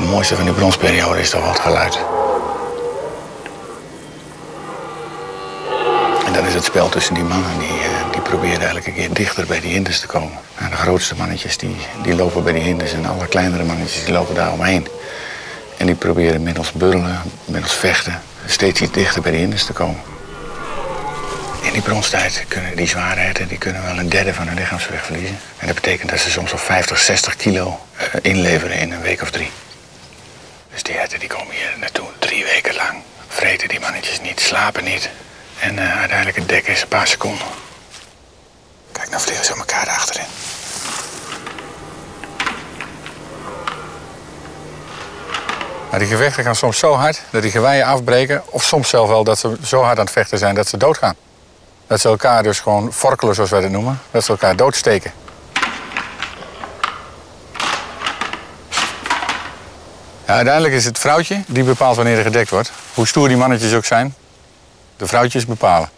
mooiste van die bronsperiode is toch wel het geluid. En dan is het spel tussen die mannen. Die, uh, die proberen elke keer dichter bij die hinders te komen. En de grootste mannetjes die, die lopen bij die hinders. En alle kleinere mannetjes die lopen daar omheen. En die proberen middels burlen, middels vechten... steeds iets dichter bij die hinders te komen. In die bronstijd kunnen die zware herten die kunnen wel een derde van hun lichaamsgewicht verliezen. En dat betekent dat ze soms wel 50, 60 kilo uh, inleveren in een week of drie. Dus die herten die komen hier naartoe drie weken lang. Vreten die mannetjes niet, slapen niet. En uh, uiteindelijk het dek is een paar seconden. Kijk, nou vliegen ze elkaar achterin. Maar die gevechten gaan soms zo hard dat die geweien afbreken. Of soms zelf wel dat ze zo hard aan het vechten zijn dat ze doodgaan. Dat ze elkaar dus gewoon vorkelen, zoals wij dat noemen. Dat ze elkaar doodsteken. Uiteindelijk is het vrouwtje die bepaalt wanneer er gedekt wordt. Hoe stoer die mannetjes ook zijn, de vrouwtjes bepalen.